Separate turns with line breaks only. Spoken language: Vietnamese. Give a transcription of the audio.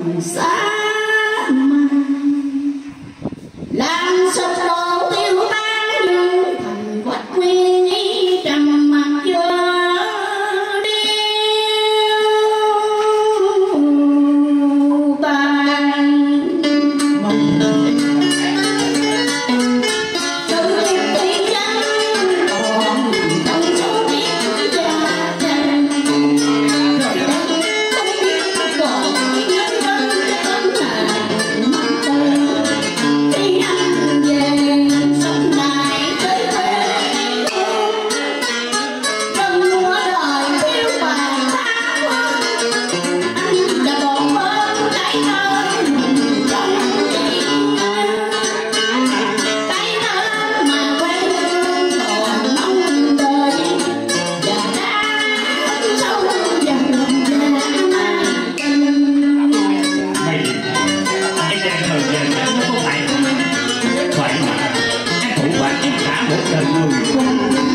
cruzar.
này sao nó có tài thoại mà, em phụ bạn em cả một đời người.